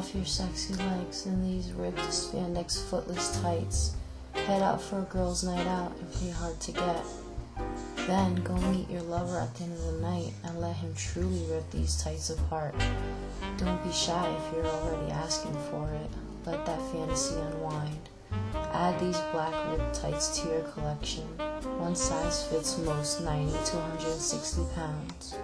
off your sexy legs in these ripped spandex footless tights. Head out for a girl's night out and be hard to get. Then go meet your lover at the end of the night and let him truly rip these tights apart. Don't be shy if you're already asking for it. Let that fantasy unwind. Add these black ripped tights to your collection. One size fits most 90 to 160 pounds.